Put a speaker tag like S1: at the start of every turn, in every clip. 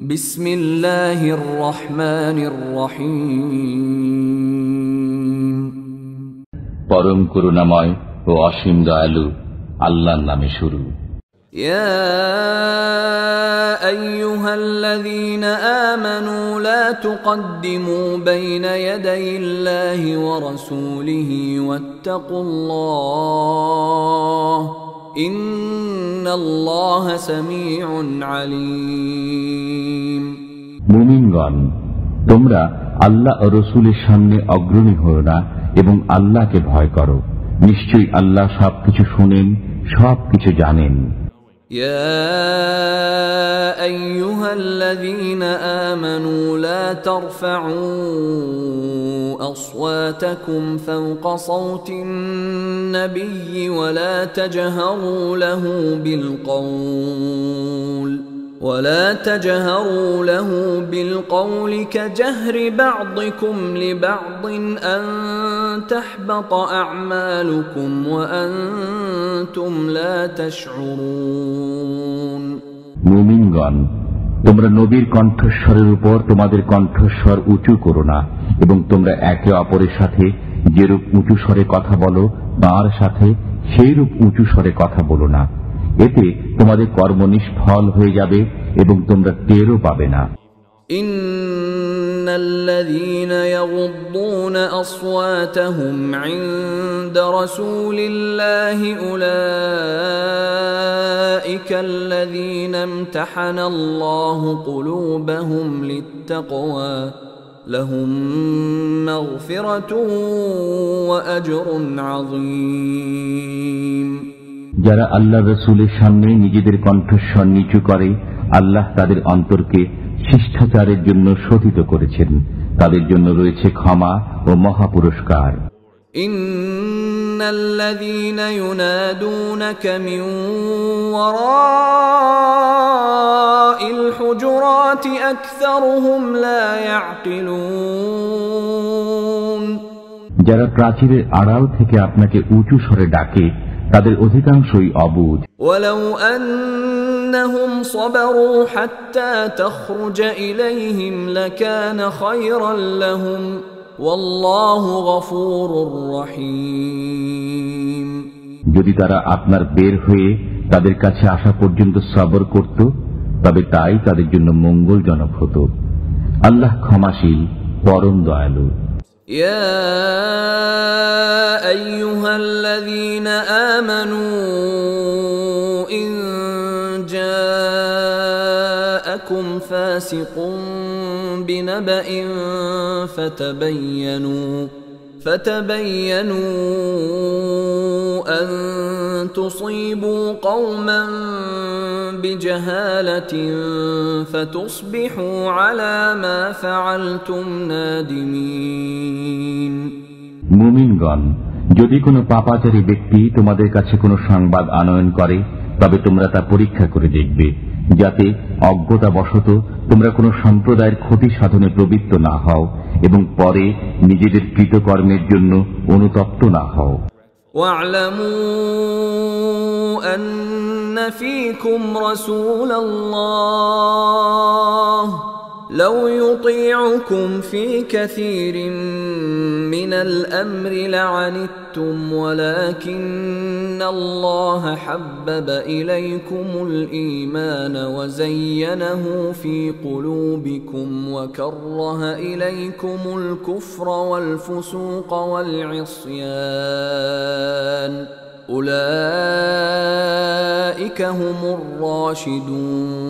S1: بسم الله الرحمن الرحيم পরম করুণাময় ও অসীম দয়ালু আল্লাহর নামে শুরু
S2: يا ايها الذين امنوا لا تقدموا بين يدي الله ورسوله واتقوا الله মুমিনগণ
S1: তোমরা আল্লাহ ও রসুলের সামনে অগ্রণী হও না এবং আল্লাহকে ভয় করো নিশ্চয়ই আল্লাহ সবকিছু শোনেন সবকিছু জানেন
S2: يا ايها الذين امنوا لا ترفعوا اصواتكم فوق صوت النبي ولا تجهروا له بالقول ولا تجهروا له بالقول كجهر بعضكم لبعض أن تحبط أعمالكم وأنتم لا تشعرون
S1: মুমিনগণ তোমরা নবীর কণ্ঠস্বরের উপর তোমাদের কণ্ঠস্বর উঁচু করো না এবং তোমরা একে অপরের সাথে যেরূপ উঁচু স্বরে কথা বলো তার সাথে সেইরূপ উঁচু স্বরে কথা বলো না এতে তোমাদের কর্ম নিষ্ফল হয়ে যাবে এবং তোমরা টেরও পাবে না
S2: إن الذين يغضون أصواتهم عند رسول الله أولئك الذين امتحن الله قلوبهم للتقوى لهم مغفرة وأجر عظيم
S1: যারা আল্লাহ রসুলের সামনে নিজেদের কণ্ঠস্বর নিচু করে আল্লাহ তাদের অন্তরকে শিষ্টাচারের জন্য শোধিত করেছেন তাদের জন্য রয়েছে ক্ষমা ও মহাপুরস্কার
S2: إن الحجرات أكثرهم لا يعقلون
S1: যারা প্রাচীরের আড়াল থেকে আপনাকে উঁচু স্বরে ডাকে তাদের অধিকাংশই অবুধ
S2: أنهم صبروا حتى تخرج إليهم لكان خيرا لهم والله غفور رحيم
S1: যদি তারা আপনার বের হয়ে তাদের কাছে আসা পর্যন্ত সবর করত তবে তাই তাদের জন্য মঙ্গলজনক হতো আল্লাহ ক্ষমাশীল পরম দয়ালু
S2: ইয়া جاءكم فاسق بنبأ فتبينوا فتبينوا أن تصيبوا قوما بجهالة فتصبحوا على ما فعلتم نادمين
S1: মুমিনগণ যদি কোনো পাপাচারী ব্যক্তি তোমাদের কাছে কোনো সংবাদ আনয়ন করে তবে তোমরা তা পরীক্ষা করে দেখবে যাতে অজ্ঞতাবশত তোমরা কোনো সম্প্রদায়ের ক্ষতি সাধনে প্রবৃত্ত না হও এবং পরে নিজেদের কৃতকর্মের জন্য অনুতপ্ত না হও
S2: أن فيكم رسول الله لو يطيعكم في كثير من الأمر لعنتم أَنفَقْتُمْ وَلَكِنَّ اللَّهَ حَبَّبَ إِلَيْكُمُ الْإِيمَانَ وَزَيَّنَهُ فِي قُلُوبِكُمْ وَكَرَّهَ إِلَيْكُمُ الْكُفْرَ وَالْفُسُوقَ وَالْعِصْيَانَ أُولَئِكَ هُمُ الرَّاشِدُونَ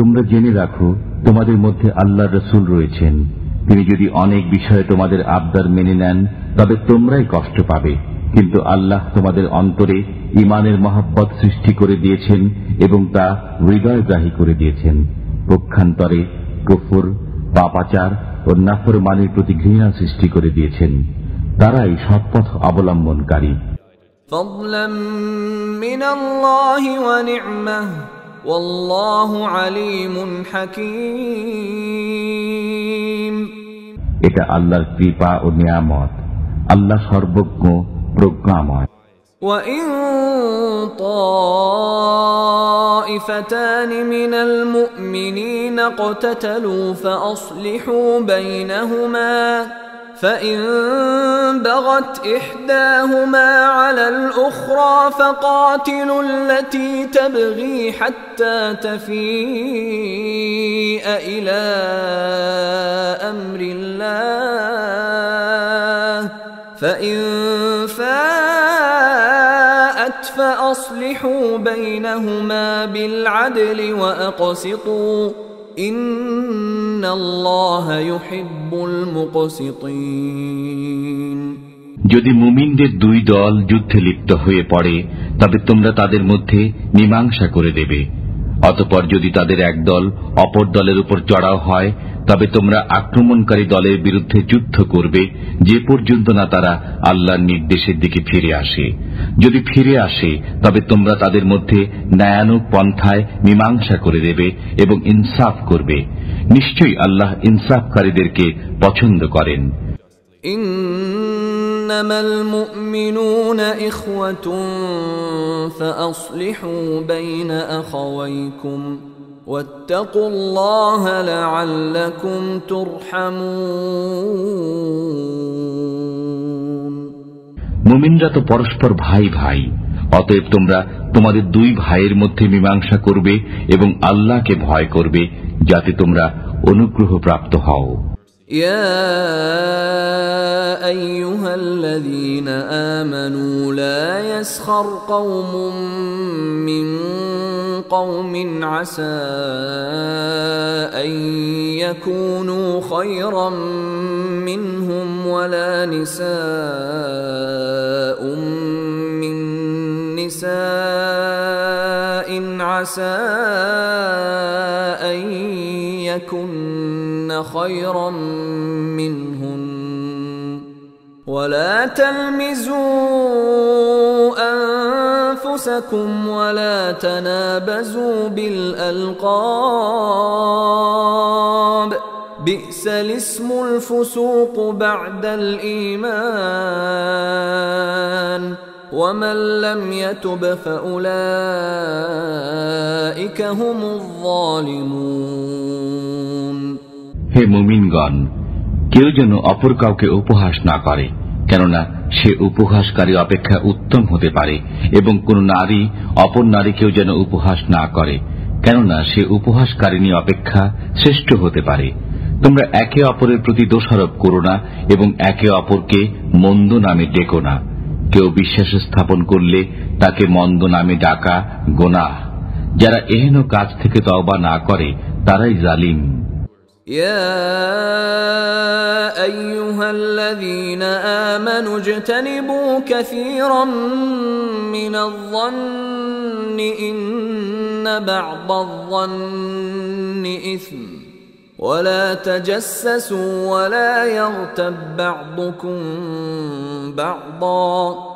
S1: তোমরা جَنِي রাখো তোমাদের মধ্যে আল্লাহর رَسُولُ রয়েছেন তিনি যদি অনেক বিষয়ে তোমাদের আবদার মেনে নেন তবে তোমরাই কষ্ট পাবে কিন্তু আল্লাহ তোমাদের অন্তরে ইমানের মহাব্বত সৃষ্টি করে দিয়েছেন এবং তা হৃদয়গ্রাহী করে দিয়েছেন পক্ষান্তরে কফুর পাপাচার ও নাফর মানের প্রতি ঘৃণা সৃষ্টি করে দিয়েছেন তারাই সৎপথ অবলম্বনকারী
S2: والله
S1: এটা আল্লাহর কৃপা ও নিয়ামত আল্লাহ সর্বজ্ঞ প্রজ্ঞাময়
S2: وإن طائفتان من المؤمنين اقتتلوا فأصلحوا بينهما فإن بغت إحداهما على الأخرى فقاتلوا التي تبغي حتى تفيء إلى أمر الله فإن فاءت فأصلحوا بينهما بالعدل وأقسطوا যদি
S1: মুমিনদের দুই দল যুদ্ধে লিপ্ত হয়ে পড়ে তবে তোমরা তাদের মধ্যে মীমাংসা করে দেবে অতপর যদি তাদের এক দল অপর দলের উপর চড়াও হয় তবে তোমরা আক্রমণকারী দলের বিরুদ্ধে যুদ্ধ করবে যে পর্যন্ত না তারা আল্লাহর নির্দেশের দিকে ফিরে আসে যদি ফিরে আসে তবে তোমরা তাদের মধ্যে ন্যায়ানুক পন্থায় মীমাংসা করে দেবে এবং ইনসাফ করবে নিশ্চয়ই আল্লাহ ইনসাফকারীদেরকে পছন্দ করেন
S2: إنما المؤمنون إخوة فأصلحوا بين أخويكم واتقوا
S1: মুমিনরা তো পরস্পর ভাই ভাই অতএব তোমরা তোমাদের দুই ভাইয়ের মধ্যে মীমাংসা করবে এবং আল্লাহকে ভয় করবে যাতে তোমরা অনুগ্রহ প্রাপ্ত হও
S2: يا ايها الذين امنوا لا يسخر قوم من قوم عسى أن يكونوا خيرا منهم ولا نساء من نساء عسى أن يكن خيرا منهن ولا تلمزوا انفسكم ولا تنابزوا بالالقاب بئس الاسم الفسوق بعد الايمان ومن لم يتب فاولئك هم الظالمون
S1: কেউ যেন অপর কাউকে উপহাস না করে কেননা সে উপহাসকারী অপেক্ষা উত্তম হতে পারে এবং কোন নারী অপর নারীকেও যেন উপহাস না করে কেননা সে উপহাসকারিণী অপেক্ষা শ্রেষ্ঠ হতে পারে তোমরা একে অপরের প্রতি দোষারোপ করো না এবং একে অপরকে মন্দ নামে ডেকো না কেউ বিশ্বাস স্থাপন করলে তাকে মন্দ নামে ডাকা গোনা যারা এহেন কাজ থেকে তওবা না করে তারাই জালিম
S2: يا ايها الذين امنوا اجتنبوا كثيرا من الظن ان بعض الظن اثم ولا تجسسوا ولا يغتب بعضكم بعضا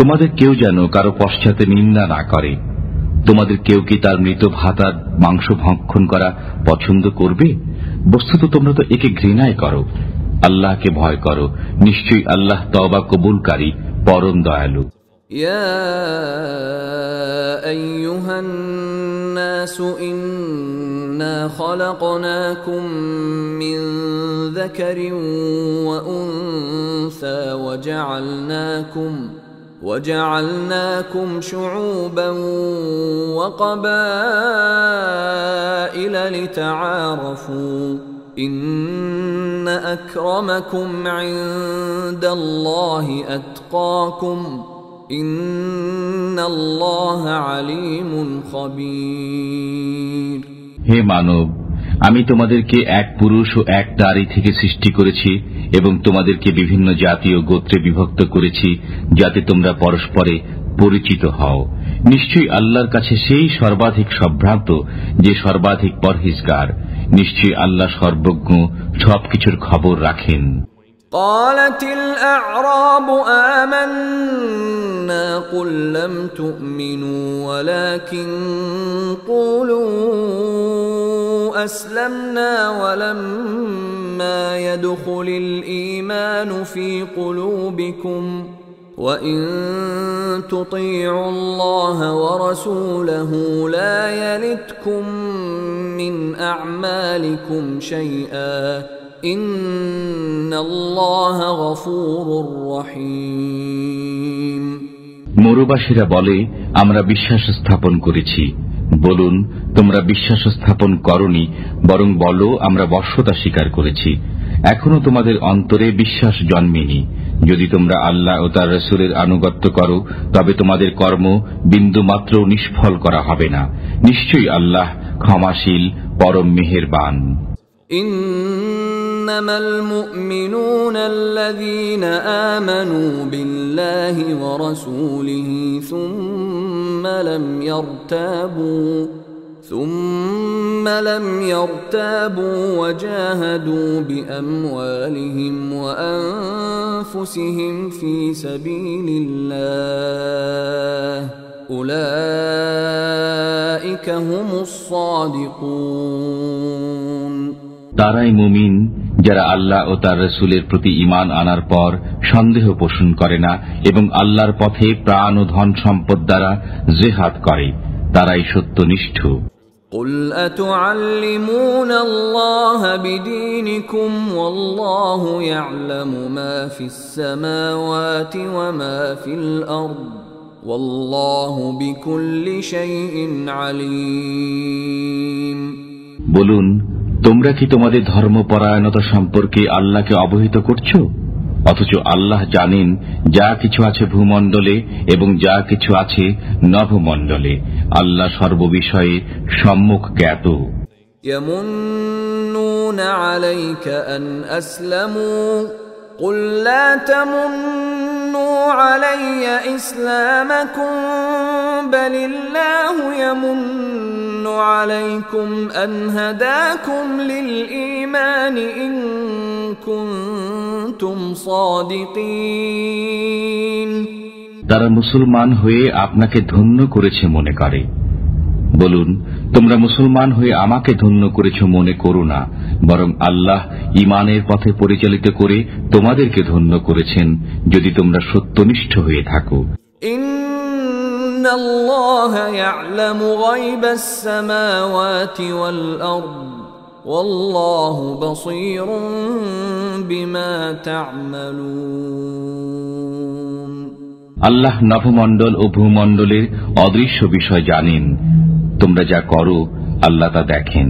S1: তোমাদের কেউ যেন কারো পশ্চাতে নিন্দা না করে তোমাদের কেউ কি তার মৃত ভাতার মাংস ভক্ষণ করা পছন্দ করবে বস্তুত তোমরা তো একে ঘৃণায় করো আল্লাহকে ভয় করো নিশ্চয়ই আল্লাহ তবা কবুলকারী পরম দয়ালু يا
S2: الناس انا خلقناكم من ذكر وانثى وجعلناكم وجعلناكم شعوبا وقبائل لتعارفوا ان اكرمكم عند الله اتقاكم ان الله عليم خبير
S1: هي مانوب আমি তোমাদেরকে এক পুরুষ ও এক নারী থেকে সৃষ্টি করেছি এবং তোমাদেরকে বিভিন্ন জাতীয় গোত্রে বিভক্ত করেছি যাতে তোমরা পরস্পরে পরিচিত হও নিশ্চয়ই আল্লাহর কাছে সেই সর্বাধিক সম্ভ্রান্ত যে সর্বাধিক পরহিজগার নিশ্চয়ই আল্লাহ সর্বজ্ঞ সবকিছুর খবর রাখেন
S2: قالت الأعراب آمنا قل لم تؤمنوا ولكن قولوا أسلمنا ولما يدخل الإيمان في قلوبكم وإن تطيعوا الله ورسوله لا يلتكم من أعمالكم شيئا إن الله غفور رحيم
S1: মরুবাসীরা বলে আমরা বিশ্বাস স্থাপন করেছি বলুন তোমরা বিশ্বাস স্থাপন করনি বরং বলো আমরা বর্ষতা স্বীকার করেছি এখনো তোমাদের অন্তরে বিশ্বাস জন্মেনি যদি তোমরা আল্লাহ ও তার রসুলের আনুগত্য করো তবে তোমাদের কর্ম বিন্দুমাত্র নিষ্ফল করা হবে না নিশ্চয়ই আল্লাহ ক্ষমাশীল পরম মেহেরবান
S2: إنما المؤمنون الذين آمنوا بالله ورسوله ثم لم يرتابوا ثم لم يرتابوا وجاهدوا بأموالهم وأنفسهم في سبيل الله أولئك هم الصادقون
S1: دارای مومن যারা আল্লাহ ও তার রসুলের প্রতি ইমান আনার পর সন্দেহ পোষণ করে না এবং আল্লাহর পথে প্রাণ ও ধন সম্পদ দ্বারা জেহাদ করে তারাই সত্যনিষ্ঠ
S2: قل أتعلمون الله بدينكم والله يعلم ما في السماوات وما في الأرض والله بكل شيء عليم
S1: বলুন তোমরা কি তোমাদের ধর্মপরায়ণতা সম্পর্কে আল্লাহকে অবহিত করছ অথচ আল্লাহ জানেন যা কিছু আছে ভূমণ্ডলে এবং যা কিছু আছে নভমণ্ডলে আল্লাহ সর্ববিষয়ে সম্মুখ জ্ঞাত
S2: يمنون عليك أن أسلموا قل لا تمنوا تمنوا علي إسلامكم بل الله يمن عليكم أن هداكم للإيمان إن كنتم صادقين
S1: তারা মুসলমান হয়ে আপনাকে ধন্য করেছে মনে করে বলুন তোমরা মুসলমান হয়ে আমাকে ধন্য করেছ মনে করো না বরং আল্লাহ ইমানের পথে পরিচালিত করে তোমাদেরকে ধন্য করেছেন যদি তোমরা সত্যনিষ্ঠ হয়ে থাকো আল্লাহ নভমণ্ডল ও ভূমণ্ডলের অদৃশ্য বিষয় জানেন তোমরা যা করো আল্লাহ তা দেখেন